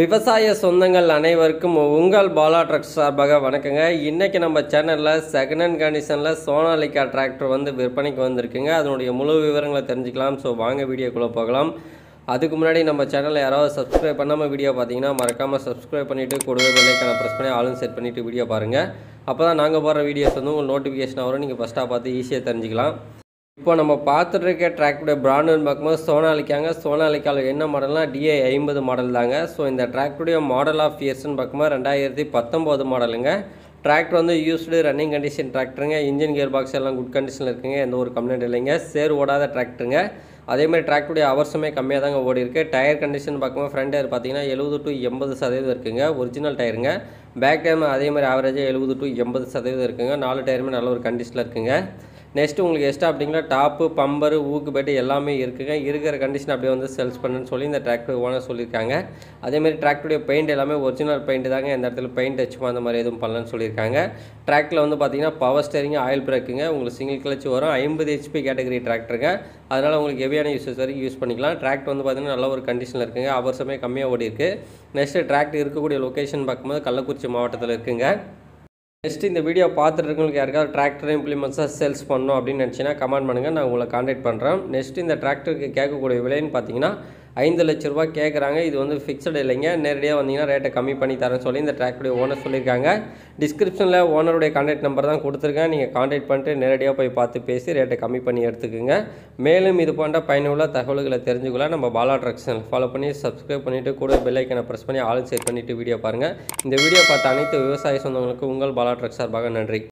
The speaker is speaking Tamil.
விவசாய சொந்தங்கள் அனைவருக்கும் உங்கள் பாலா ட்ரக்ஸ் சார்பாக வணக்கங்க. இன்றைக்கி நம்ம சேனலில் செகண்ட் ஹேண்ட் கண்டிஷனில் சோனாலிக்கா டிராக்டர் வந்து விற்பனைக்கு வந்திருக்குங்க. அதனுடைய முழு விவரங்களை தெரிஞ்சுக்கலாம். ஸோ வாங்க வீடியோக்குள்ளே போகலாம். அதுக்கு முன்னாடி நம்ம சேனலில் யாராவது சப்ஸ்கிரைப் பண்ணாமல் வீடியோ பார்த்தீங்கன்னா மறக்காமல் சப்ஸ்கிரைப் பண்ணிவிட்டு கூடவே பெல்லைக்கான ப்ரெஸ் பண்ணி ஆளும் செட் பண்ணிவிட்டு வீடியோ பாருங்கள் அப்போ தான் நாங்கள் போடுற வீடியோஸ் வந்து உங்களுக்கு நோட்டிஃபிகேஷன் வரும். நீங்கள் ஃபஸ்ட்டாக பார்த்து ஈஸியாக தெரிஞ்சுக்கலாம். இப்போ நம்ம பார்த்துட்டு இருக்க டிராக்டருடைய பிராண்டுன்னு பார்க்கும்போது சோனாலிக்காங்க. சோனாலிக்காவில் என்ன மாடல்னா டிஐ ஐம்பது மாடல் தாங்க. ஸோ இந்த டிராக்டருடைய மாடல் ஆஃப் இயர்ஸ்னு பார்க்கும்போது ரெண்டாயிரத்தி பத்தொம்போது மாடலுங்க டிராக்டர் வந்து யூஸ்டு ரன்னிங் கண்டிஷன் டிராக்டருங்க இன்ஜின் கியர் பாக்ஸ் எல்லாம் குட் கண்டிஷனில் இருக்குங்க. எந்த ஒரு கம்ப்ளைண்ட் இல்லைங்க. சேர் ஓடாத டிராக்டருங்க அதேமாதிரி டிராக்டருடைய அவர்ஸுமே கம்மியாக தாங்க ஓடி இருக்குது டயர் கண்டிஷன் பார்க்கும்போது ஃப்ரண்ட் டயர் பார்த்தீங்கன்னா எழுபது டு எண்பது சதவீதம் இருக்குங்க. ஒரிஜினல் டயருங்க பேக் டயர் அதே மாதிரி ஆவரேஜாக எழுபது டு எண்பது சதவீதம் இருக்குங்க. நாலு டயருமே நல்ல ஒரு கண்டிஷனில் இருக்குங்க. நெக்ஸ்ட்டு உங்களுக்கு எக்ஸ்ட்ரா அப்படிங்களா? டாப்பு பம்பரு ஊக்கு பெட்டு எல்லாமே இருக்குங்க. இருக்கிற கண்டிஷன் அப்படியே வந்து சேல்ஸ் பண்ணுன்னு சொல்லி இந்த டிராக்டர் ஓனர் சொல்லியிருக்காங்க. அதேமாதிரி டிராக்டருடைய பெயிண்ட் எல்லாமே ஒரிஜினல் பெயிண்ட் தாங்க. இந்த இடத்துல பெயிண்ட் அச்சுமா அந்த மாதிரி எதுவும் பண்ணலன்னு சொல்லியிருக்காங்க. டிராக்டரில் வந்து பார்த்தீங்கன்னா பவர் ஸ்டேரிங் ஆயில் பிரேக்குங்க உங்களுக்கு சிங்கிள் கிளச் வரும். ஐம்பது ஹெச்பி கேட்டகரி டிராக்டருங்க அதனால் உங்களுக்கு ஹெவியான யூசஸ் வரைக்கும் யூஸ் பண்ணிக்கலாம். டிராக்டர் வந்து பார்த்தீங்கன்னா நல்ல ஒரு கண்டிஷனில் இருக்குங்க. அவர்ஸமே கம்மியாக ஓடி இருக்குது நெக்ஸ்ட்டு டிராக்டர் இருக்கக்கூடிய லொக்கேஷன் பார்க்கும்போது கள்ளக்குறிச்சி மாவட்டத்தில் இருக்குங்க. நெக்ஸ்ட் இந்த வீடியோ பார்த்துட்டு இருக்கவங்களுக்கு யாருக்காவது டிராக்டர் இம்ப்ளிமெண்ட்ஸாக சேல்ஸ் பண்ணணும் அப்படின்னு நினச்சினா கமெண்ட் பண்ணுங்கள் நான் உங்களை காண்டாக்ட் பண்ணுறேன் நெக்ஸ்ட் இந்த டிராக்டருக்கு கேட்கக்கூடிய விலைன்னு பார்த்தீங்கன்னா ஐந்து லட்ச ரூபா கேட்குறாங்க இது வந்து ஃபிக்ஸடு இல்லைங்க. நேரடியாக வந்தீங்கன்னா ரேட்டை கம்மி பண்ணி தரேன்னு சொல்லி இந்த ட்ராக்குடைய ஓனர் சொல்லியிருக்காங்க. டிஸ்கிரிப்ஷனில் ஓனருடைய கான்டாக்ட் நம்பர் தான் கொடுத்துருக்கேன். நீங்கள் காண்டாக்ட் பண்ணிட்டு நேரடியாக போய் பார்த்து பேசி ரேட்டை கம்மி பண்ணி எடுத்துக்கோங்க. மேலும் இது போன்ற பயனுள்ள தகவல்களை தெரிஞ்சுக்கொள்ள நம்ம பாலா ட்ரக்ஸ் ஃபாலோ பண்ணி சப்ஸ்கிரைப் பண்ணிவிட்டு கூட பெல்லைக்கனை ப்ரெஸ் பண்ணி ஆளும் செக் பண்ணிவிட்டு வீடியோ பாருங்கள் இந்த வீடியோ பார்த்த அனைத்து விவசாய சொந்தங்களுக்கு உங்கள் பாலா ட்ரக்ஸ் சார்பாக நன்றி.